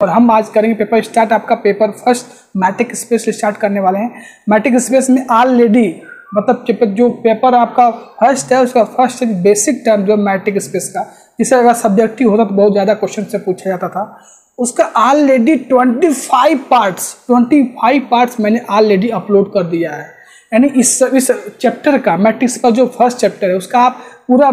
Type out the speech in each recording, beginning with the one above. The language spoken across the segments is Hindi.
और हम आज करेंगे पेपर स्टार्ट आपका paper first metric space start करने वाले हैं। मैट्रिक स्पेस में ऑलरेडी मतलब जो पेपर आपका फ़र्स्ट है, उसका फ़र्स्ट बेसिक टर्म जो मैट्रिक स्पेस का जिसे अगर सब्जेक्टिव होता तो बहुत ज़्यादा क्वेश्चन से पूछा जाता था। उसका ऑलरेडी 25 पार्ट्स 25 पार्ट्स मैंने ऑलरेडी अपलोड कर दिया है। यानी इस इस चैप्टर का मैट्रिक्स का जो फ़र्स्ट चैप्टर है, उसका आप पूरा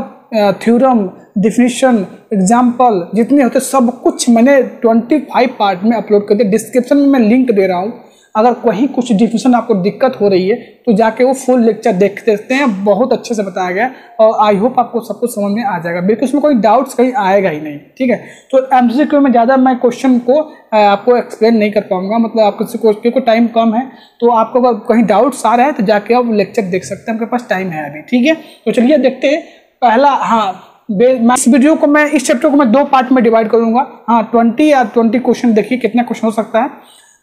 थ्योरम डिफिनीशन एग्ज़ाम्पल जितने होते सब कुछ मैंने 25 पार्ट में अपलोड कर दिया। डिस्क्रिप्शन में मैं लिंक दे रहा हूँ। अगर कहीं कुछ डिफिनेशन आपको दिक्कत हो रही है तो जाके वो फुल लेक्चर देख सकते हैं। बहुत अच्छे से बताया गया और आई होप आपको सब कुछ समझ में आ जाएगा। बिल्कुल उसमें कोई डाउट्स कहीं आएगा ही नहीं, ठीक है? तो एम में ज़्यादा मैं क्वेश्चन को आपको एक्सप्लेन नहीं कर पाऊँगा। मतलब आपको क्योंकि टाइम कम है तो आपको अगर कहीं डाउट्स आ रहा है तो जाके आप लेक्चर देख सकते हैं। आपके पास टाइम है अभी, ठीक है? तो चलिए देखते हैं। पहला हाँ मैं इस वीडियो को मैं, इस चैप्टर को मैं दो पार्ट में डिवाइड करूँगा। हाँ ट्वेंटी या ट्वेंटी क्वेश्चन देखिए कितना क्वेश्चन हो सकता है।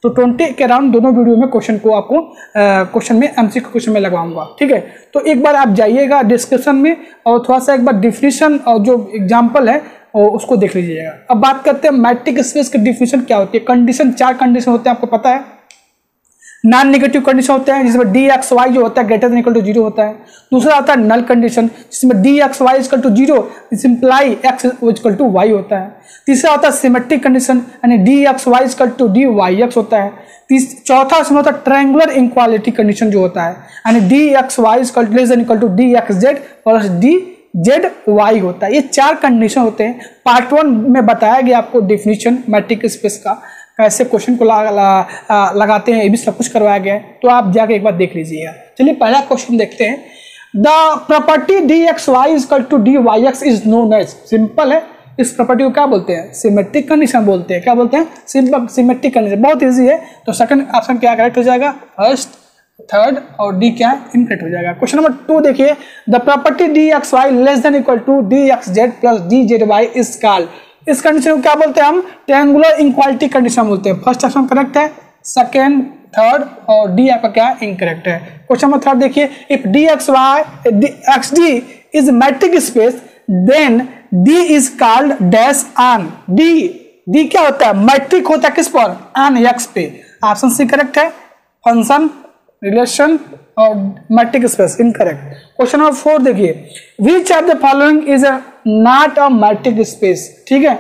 तो ट्वेंटी के अराउंड दोनों वीडियो में क्वेश्चन को आपको क्वेश्चन में एमसीक्यू क्वेश्चन में लगवाऊँगा, ठीक है? तो एक बार आप जाइएगा डिस्क्रिप्शन में और थोड़ा सा एक बार डिफिनेशन और जो एग्ज़ाम्पल है और उसको देख लीजिएगा। अब बात करते हैं मैट्रिक स्पेस की डिफिनेशन क्या होती है। कंडीशन चार कंडीशन होते हैं, आपको पता है? नॉन नेगेटिव कंडीशन होते हैं, जिसमें डी एक्स वाई जो होता है ग्रेटर इक्वल टू ज़ीरो होता है। दूसरा होता है नल कंडीशन जिसमें D X Y equal to zero imply X equal to Y होता है। तीसरा होता है सिमेट्रिक कंडीशन यानी D X Y equal to D Y X होता है। चौथा उसमें होता है ट्रायंगुलर इनक्वालिटी कंडीशन जो होता है, यानी D X Y equal to less equal to D X Z plus D Z Y होता है। ये चार कंडीशन होते हैं। पार्ट वन में बताया गया आपको डिफिनीशन मैट्रिक स्पेस का। कैसे क्वेश्चन को ला, ला, लगाते हैं ये भी सब कुछ करवाया गया है। तो आप जाके एक बार देख लीजिएगा चलिए पहला क्वेश्चन देखते हैं। The property D X Y equal to D Y X is known as simple है। इस प्रॉपर्टी को क्या बोलते हैं? सिमेट्रिक कंडीशन बोलते हैं। क्या बोलते हैं? सिंपल सिमेट्रिक कंडीशन बहुत इजी है। तो सेकंड ऑप्शन क्या करेक्ट हो जाएगा? फ़र्स्ट थर्ड और डी क्या इनकरेक्ट हो जाएगा। क्वेश्चन नंबर टू देखिए। The property D X Y less than equal to D X Z plus D Z Y is called इस कंडीशन को क्या बोलते हैं हम? ट्रैंगुलर इनक्वालिटी कंडीशन बोलते हैं। फ़र्स्ट ऑप्शन करेक्ट है सेकेंड थर्ड और डी आपका क्या इनकरेक्ट है। क्वेश्चन नंबर थर्ड देखिए if D X Y X D is metric space then D is called dash on D D क्या होता है? मैट्रिक होता है किस पर? आन एक्स पे। ऑप्शन सी करेक्ट है। फ़ंक्शन रिलेशन और metric space incorrect question number four देखिए which of the following is not a metric space ठीक है?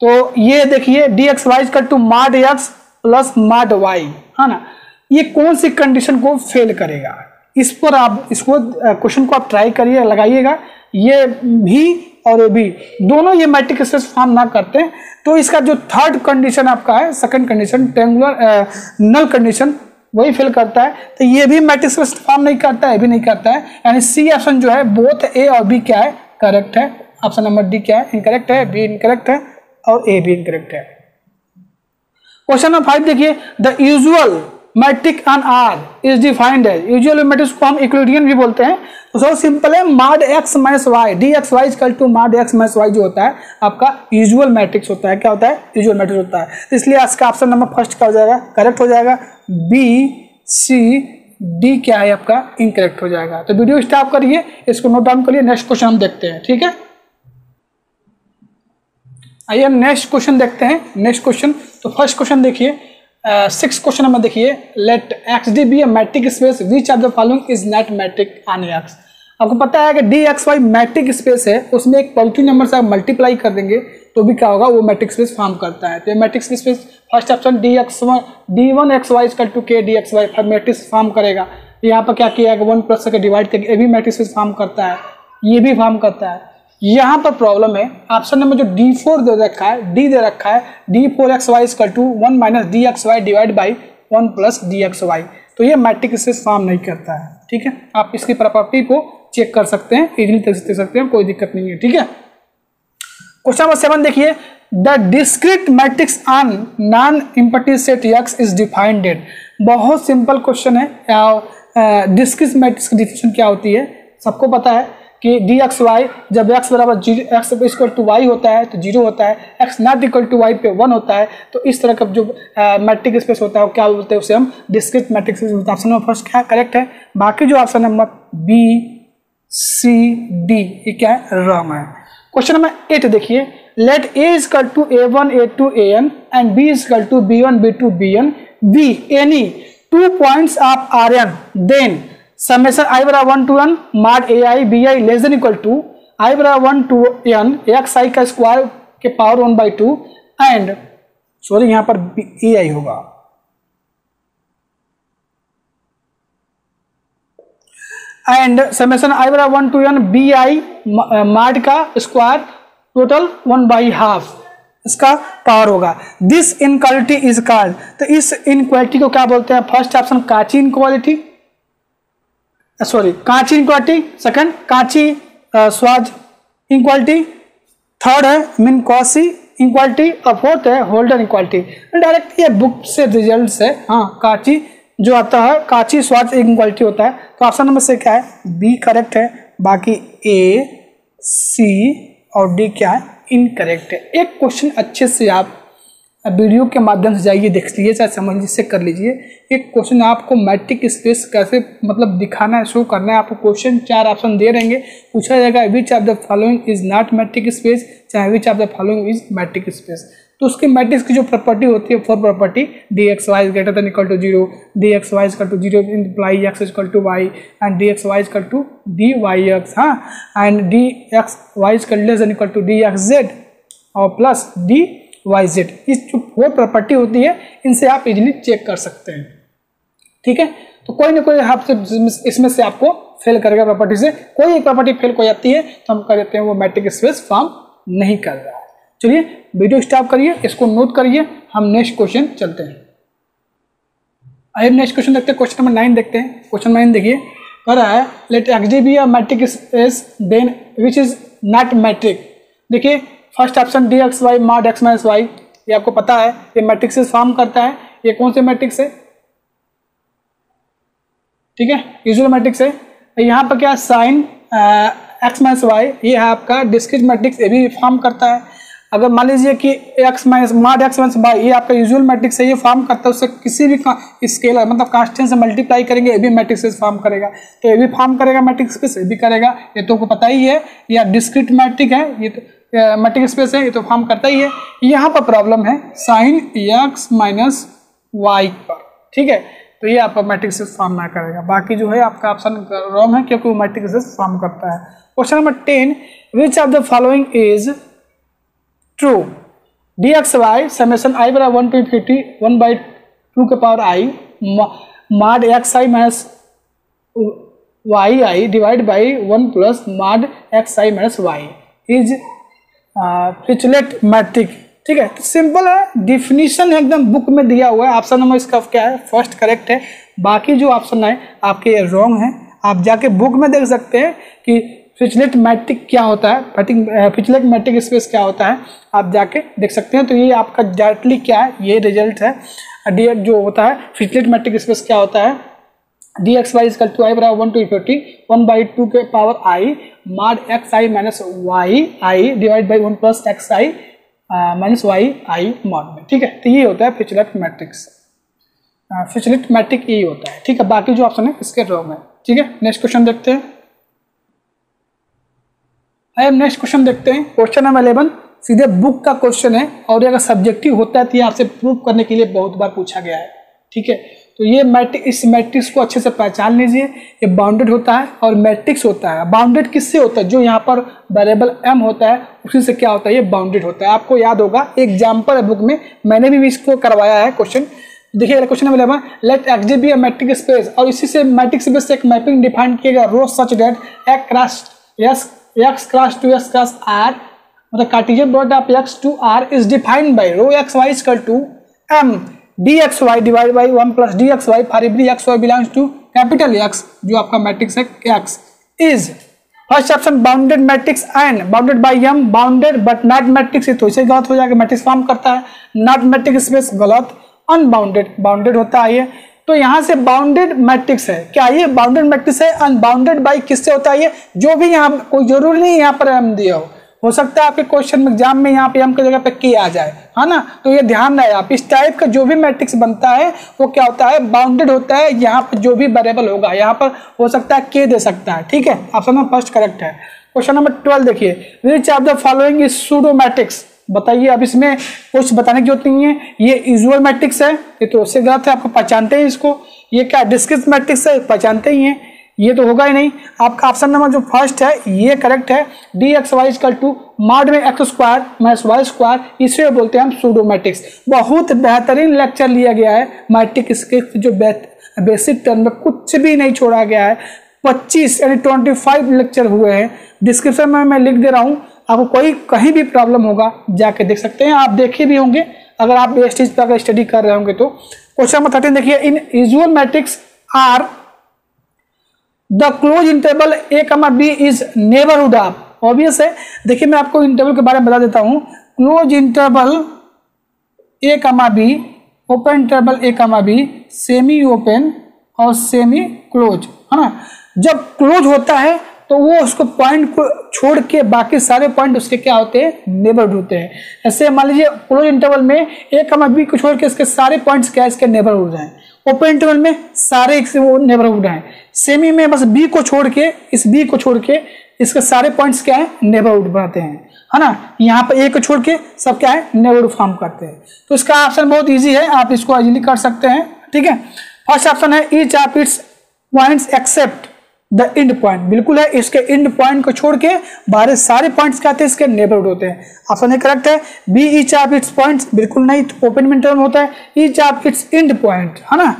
तो ये देखिए D x Y cut to mod X plus mod Y है ना? ये कौन सी कंडीशन को फेल करेगा? इस पर आप, इसको क्वेश्चन को आप ट्राई करिए, लगाइएगा। ये भी और ये भी, दोनों ये मैट्रिक स्पेस फॉर्म ना करते। हैं तो इसका जो थर्ड कंडीशन आपका है second condition triangular null condition वही फिल करता है। तो ये भी मैट्रिक्स स्पेस फॉर्म नहीं करता है भी नहीं करता है। यानी सी ऑप्शन जो है बोथ ए और बी क्या है? करेक्ट है। ऑप्शन नंबर डी क्या है? इनकरेक्ट है। बी इनकरेक्ट है और ए भी इनकरेक्ट है। क्वेश्चन नंबर फाइव देखिए। The usual metric on R is defined है यूजुअल मैट्रिक्स को हम इक्विडियन भी बोलते हैं। तो सब सिंपल है mod x minus y d x y equal to mod x minus y जो होता है, आपका यूजुअल मैट्रिक्स होता है। क्या होता है? यूजुअल मैट्रिक्स होता है। तो इसलिए इसका ऑप्शन नंबर फ़र्स्ट क्या हो जाएगा। करेक्ट हो जाएगा। बी, सी, डी क्या है आपका? इनकरेक्ट हो जाएगा। तो वीडियो स्टॉप करिए, इसको नोट डाउन करिए नेक्स्ट क्वेश्चन हम देखते हैं, ठीक है? आइए नेक्स्ट क्वेश्चन देखते हैं नेक्स्ट क्वेश्चन तो फ़र्स्ट क्वेश्चन देखिए सिक्स क्वेश्चन नंबर देखिए let x d be a metric space which are the following is not metric on x आपको पता है कि d x y metric space है, उसमें एक पॉजिटिव नंबर से आप मल्टीप्लाई कर देंगे तो भी क्या होगा, वो मैट्रिक स्पेस फॉर्म करता है। तो ये metric space first option d x one d one x y equal to के d x y matrix form करेगा। यहाँ पर क्या किया है वन प्लस से डिवाइड करके ये भी मैट्रिक स्पेस फॉर्म करता है, ये भी फॉर्म करता है। यहाँ पर प्रॉब्लम है ऑप्शन नंबर जो डी फोर दे रखा है डी दे रखा है d four x y equal to one minus d x y divide by one plus d x y तो ये मैट्रिक स्पेस फॉर्म नहीं करता है, ठीक है? आप इसकी प्रॉपर्टी को चेक कर सकते हैं इजली दे सकते हैं कोई दिक्कत नहीं है, ठीक है? क्वेश्चन नंबर सेवन देखिए। The discrete matrix on non empty set x is defined बहुत सिंपल क्वेश्चन है। डिस्क्रिट मैट्रिक्स की डिफिनेशन क्या होती है? सबको पता है कि डी एक्स वाई जब एक्स बराबर zero x equal to y होता है तो ज़ीरो होता है। X not equal to y पे वन होता है। तो इस तरह का जो मैट्रिक स्पेस होता है क्या बोलते हैं उसे हम? डिस्क्रिट मैट्रिक स्पेस बोलते हैं ऑप्शन नंबर फ़र्स्ट क्या करेक्ट है? बाकी जो option number b c d ये क्या है? रॉन्ग है। क्वेश्चन नंबर एट देखिए। Let a is equal to a1 a2 an and b is equal to b1 b2 bn b any two points of rn. Then, summation i बराबर one two n mod a i b i less than equal to i बराबर one two n x i का स्क्वायर के power one by two and sorry यहाँ पर ए आई होगा। एंड समेशन आई बराबर one two n b i mod का square total one by half इसका पावर होगा। दिस इनक्वालिटी इज़ कॉल्ड तो इस इनक्वालिटी को क्या बोलते हैं? First option Cauchy inequality sorry Cauchy inequality second Cauchy स्वाज inequality third है मिन कॉसी इनक्वालिटी और फोर्थ है होल्डर इनक्वालिटी डायरेक्ट ये बुक से रिज़ल्ट से हाँ काची जो आता है, काची स्वाद इनक्वालिटी होता है। तो ऑप्शन नंबर से क्या है? बी करेक्ट है। बाकी ए सी और डी क्या है? इनकरेक्ट है। एक क्वेश्चन अच्छे से आप वीडियो के माध्यम से जाइए, देख लीजिए, चाहे समझ से कर लीजिए। एक क्वेश्चन आपको मैट्रिक स्पेस कैसे मतलब दिखाना है शो करना है। आपको क्वेश्चन चार ऑप्शन दे रहेंगे। पूछा जाएगा which of the following is not metric space चाहे which of the following is metric space तो उसकी मैट्रिक्स की जो प्रॉपर्टी होती है four property d x y greater than equal to zero d x y equal to zero imply x equal to y and d x y equal to d y x हाँ? And d x y equal less than equal to d x z और प्लस डी वाई जेड इस जो फोर प्रॉपर्टी होती है, इनसे आप इजिली चेक कर सकते हैं। ठीक है? तो कोई ना कोई आपसे इसमें से आपको फेल करेगा प्रॉपर्टी से। कोई एक प्रॉपर्टी फेल हो जाती है तो हम कह देते हैं वो मैट्रिक स्पेस फॉर्म नहीं कर रहा। है चलिए वीडियो स्टॉप करिए, इसको नोट करिए, हम नेक्स्ट क्वेश्चन चलते हैं। आइए नेक्स्ट क्वेश्चन देखते हैं क्वेश्चन नंबर नाइन देखते हैं। क्वेश्चन नाइन देखिए, कह रहा है let x be metric space then which is not metric देखिए first option d x y mod x minus y ये आपको पता है, ये मैट्रिक्स फॉर्म करता है, ये कौन से मैट्रिक्स है? ठीक है यूजुअल मैट्रिक्स है। यहाँ पर क्या साइन एक्स माइनस वाई ये है आपका डिस्क्रिट मैट्रिक्स ये भी फॉर्म करता है। अगर मान लीजिए कि x minus mod x minus by ये आपका यूजुअल मैट्रिक्स है, ये फॉर्म करता है, उससे किसी भी स्केलर मतलब कांस्टेंट से मल्टीप्लाई करेंगे, ये भी मैट्रिक्स से फॉर्म करेगा। तो ये भी फॉर्म करेगा मैट्रिक्स स्पेस ये भी करेगा। ये तो को पता ही है, या डिस्क्रिट मैट्रिक है, ये तो मैट्रिक स्पेस है ये तो फॉर्म करता ही है। यहाँ पर प्रॉब्लम है साइन एक्स माइनस वाई पर, ठीक है? तो ये आपका मैट्रिक स्पेस फॉर्म ना करेगा। बाकी जो है, आपका ऑप्शन रॉन्ग है, क्योंकि वो मैट्रिक स्पेस फॉर्म करता है। Question number ten which of the following is true d x y summation i बराबर one two fifty one by two के power i mod x i minus y i divide by one plus mod x i minus y is पिछलेट metric ठीक है? सिंपल है. डिफिनीशन एकदम बुक में दिया हुआ है. ऑप्शन नंबर इसका क्या है? फ़र्स्ट करेक्ट है. बाकी जो ऑप्शन है आपके रॉन्ग है. आप जाके बुक में देख सकते हैं कि फिचलेट मैट्रिक क्या होता है? फिचलेट मैट्रिक स्पेस क्या होता है? आप जाके देख सकते हैं। तो ये आपका डायरेक्टली क्या है? ये रिज़ल्ट है। डी जो होता है फिचलेट मैट्रिक स्पेस क्या होता है? D x y equal to i बराबर one two fifty one by two के power i mod x i minus y i divide by one plus x i minus y i mod में। ठीक है? तो ये होता है फिचलेट मैट्रिक्स फिचलेट मैट्रिक ये होता है। ठीक है? बाकी जो ऑप्शन है, इसके रॉन्ग है ठीक है? नेक्स्ट क्वेश्चन देखते हैं। आइए नेक्स्ट क्वेश्चन देखते हैं। क्वेश्चन नंबर इलेवन सीधे बुक का क्वेश्चन है और ये अगर सब्जेक्टिव होता है तो ये आपसे प्रूव करने के लिए बहुत बार पूछा गया है। ठीक है? तो ये मैट्रिक इस मैट्रिक्स को अच्छे से पहचान लीजिए। ये बाउंडेड होता है और मैट्रिक्स होता है। बाउंडेड किससे होता है? जो यहाँ पर वेरिएबल एम होता है, उसी से क्या होता है? ये बाउंडेड होता है। आपको याद होगा एग्ज़ाम्पल है बुक में मैंने भी इसको करवाया है क्वेश्चन देखिए question number let x be a metric space और इसी से मैट्रिक स्पेस से एक मैपिंग डिफाइन किया गया। रो सच डेट एक cross yes x cross two x cross R मतलब Cartesian product of x to R is defined by rho x y equal to M d x y divide by one plus d x y for every x y belongs to capital x जो आपका मैट्रिक्स है x is first option bounded matrix and bounded by M bounded but not matrix तो इसे गलत हो जाएगा मैट्रिक्स फॉर्म करता है। नॉट मैट्रिक स्पेस गलत अनबाउंडेड बाउंडेड होता है ये। तो यहाँ से बाउंडेड मैट्रिक्स है। क्या ये बाउंडेड मैट्रिक्स है? अनबाउंडेड बाई किससे होता है ये? जो भी यहाँ कोई ज़रूरी नहीं यहाँ पर एम दिया हो। हो सकता है आपके क्वेश्चन में एग्ज़ाम में यहाँ पे एम की जगह पे के आ जाए। है ना? तो ये ध्यान रहे आप। इस टाइप का जो भी मैट्रिक्स बनता है, वो क्या होता है? बाउंडेड होता है। यहाँ पर जो भी वेरिएबल होगा, यहाँ पर हो सकता है के दे सकता है। ठीक है? ऑप्शन नंबर फ़र्स्ट करेक्ट है। क्वेश्चन नंबर ट्वेल्व देखिए। Which of the following is pseudo matrix बताइए, अब इसमें कुछ बताने की ज़रूरत नहीं है। ये यूजुअल मैट्रिक्स है, ये तो उससे गलत है आपको पहचानते हैं इसको। ये क्या डिस्क्रिट मैट्रिक्स है, पहचानते ही हैं। ये तो होगा ही नहीं। आपका ऑप्शन नंबर जो फ़र्स्ट है, ये करेक्ट है। D x y equal to mod में x square minus y square इसे बोलते हैं हम सूडोमेट्रिक्स बहुत बेहतरीन लेक्चर लिया गया है। मैट्रिक्स के जो बेसिक टर्म में कुछ भी नहीं छोड़ा गया है। पच्चीस यानी ट्वेंटी फाइव लेक्चर हुए हैं। डिस्क्रिप्शन में मैं लिख दे रहा हूँ। आपको कोई कहीं भी प्रॉब्लम होगा, जाके देख सकते हैं। आप देखे भी होंगे। अगर आप स्टेज पर अगर स्टडी कर रहे होंगे तो। क्वेश्चन नंबर थर्टीन देखिए in usual matrix r the close interval a comma b is neighbourhood of obvious है? देखिए, मैं आपको इंटरवल के बारे में बता देता हूँ। Close interval A comma B open interval a comma b semi open और सेमी क्लोज है ना? जब क्लोज होता है तो वो उसको पॉइंट को छोड़ के बाकी सारे पॉइंट उसके क्या होते हैं? नेबरहुड होते हैं। ऐसे मान लीजिए क्लोज इंटरवल में ए कमा बी को छोड़ के इसके सारे पॉइंट्स क्या इसके नेबरहुड हैं। ओपन इंटरवल में सारे वो नेबरहुड हैं। सेमी में बस बी को छोड़ के, इस बी को छोड़ के इसके सारे पॉइंट्स क्या है? नेबरहुड बनाते हैं। है ना? यहाँ पर ए को छोड़ के सब क्या है? नेबरहुड फॉर्म करते हैं। तो इसका ऑप्शन बहुत ईजी है, आप इसको इजीली कर सकते हैं। ठीक है? फ़र्स्ट ऑप्शन है each of its points except the end point. बिल्कुल है, इसके इंड पॉइंट को छोड़ के बाहर सारे पॉइंट्स क्या आते हैं इसके नेबरहुड होते हैं। ऑप्शन ए करेक्ट है b each of its points बिल्कुल नहीं ओपन में टर्म होता है। Each of its end point, है ना?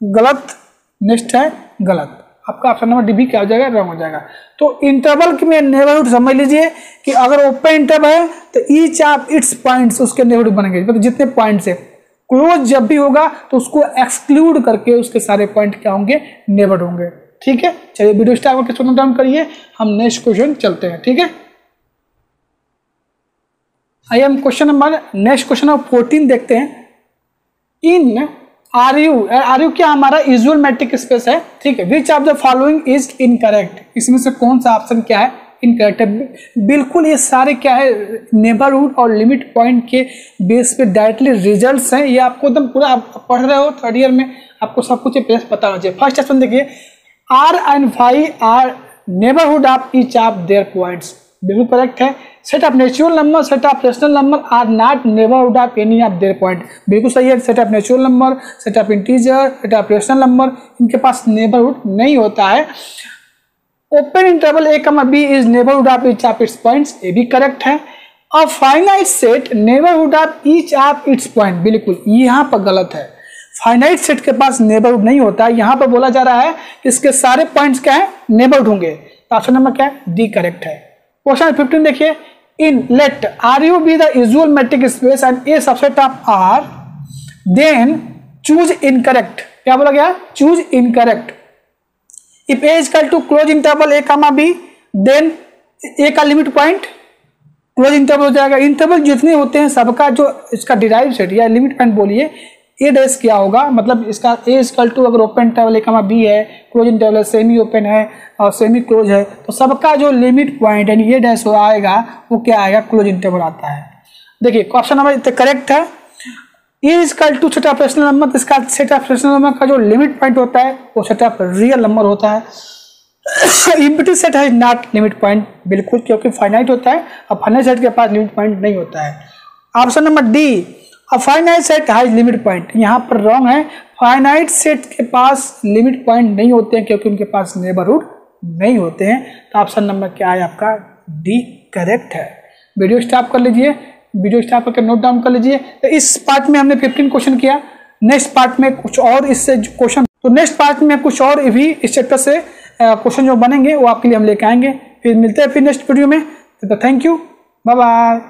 गलत नेक्स्ट है, गलत। आपका ऑप्शन नंबर डी भी क्या हो जाएगा रॉन्ग हो जाएगा। तो इंटरवल में नेबरहुड समझ लीजिए कि अगर ओपन इंटरवल है तो ईच ऑफ़ इट्स पॉइंट्स उसके नेबरहुड बनेंगे। मतलब जितने पॉइंट्स है क्लोज जब भी होगा तो उसको एक्सक्लूड करके उसके सारे पॉइंट क्या होंगे नेबर्ड होंगे। ठीक है? चलिए वीडियो स्टार्ट करके सोना डाउन करिए। हम नेक्स्ट क्वेश्चन चलते हैं, ठीक है? I am question number next question number fourteen देखते हैं। In r u r u क्या हमारा यूजुअल मैट्रिक स्पेस है? ठीक है which of the following is incorrect इसमें से कौन सा ऑप्शन क्या है? इनकरेक्ट है। बिल्कुल ये सारे क्या है? नेबरहुड और लिमिट पॉइंट के बेस पे डायरेक्टली रिजल्ट्स हैं। ये आपको एकदम पूरा आप पढ़ रहे हो थर्ड ईयर में। आपको सब कुछ पता होना चाहिए। फ़र्स्ट ऑप्शन देखिए r and five are neighbourhood of each of their points बिल्कुल करेक्ट है set of natural number set of rational number are not neighbourhood of any of their point बिल्कुल सही है set of natural number set of integer set of rational number इनके पास नेबरहुड नहीं होता है। Open interval a comma b is neighbourhood of each of its points ये भी करेक्ट है। A finite set neighbourhood of each of its point बिल्कुल, यहाँ पर गलत है। फाइनाइट सेट के पास नेबरहुड नहीं होता। है यहाँ पर बोला जा रहा है कि इसके सारे पॉइंट्स क्या है? नेबरहुड होंगे। तो ऑप्शन नंबर क्या है? डी करेक्ट है। क्वेश्चन फिफ्टीन देखिए। In let r u be the usual metric space and a subset of r then choose incorrect क्या बोला गया? Choose incorrect if a equal to close interval a comma b then a का लिमिट पॉइंट क्लोज इंटरवल हो जाएगा। इंटरवल जितने होते हैं, सबका जो इसका डिराइव सेट या लिमिट पॉइंट बोलिए ए डैश क्या होगा? मतलब इसका ए इजकल टू अगर open interval a comma b है क्लोज इंटरवल सेमी ओपन है और सेमी क्लोज है तो सबका जो लिमिट पॉइंट यानी ए डैश आएगा, वो क्या आएगा? क्लोज इंटरवल आता है। देखिए ऑप्शन नंबर करेक्ट है। A equal to set of rational number इसका सेट ऑफ़ रेशनल नंबर का जो लिमिट पॉइंट होता है, वो सेट ऑफ़ रियल नंबर होता है। इम्पिटी सेट है नॉट लिमिट पॉइंट बिल्कुल, क्योंकि फाइनाइट होता है और फाइनाइट सेट के पास लिमिट पॉइंट नहीं होता है। ऑप्शन नंबर डी अब फाइनाइट सेट हाई लिमिट पॉइंट यहाँ पर रॉन्ग है। फाइनाइट सेट के पास लिमिट पॉइंट नहीं होते हैं क्योंकि उनके पास नेबरहुड नहीं होते हैं। तो ऑप्शन नंबर क्या है आपका? डी करेक्ट है। वीडियो स्टॉप कर लीजिए। वीडियो स्टार्ट करके नोट डाउन कर लीजिए। तो इस पार्ट में हमने 15 क्वेश्चन किया। नेक्स्ट पार्ट में कुछ और इससे क्वेश्चन तो नेक्स्ट पार्ट में कुछ और भी इस चैप्टर से क्वेश्चन जो बनेंगे, वो आपके लिए हम लेके आएँगे। फिर मिलते हैं फिर नेक्स्ट वीडियो में। तो थैंक यू बाय बाय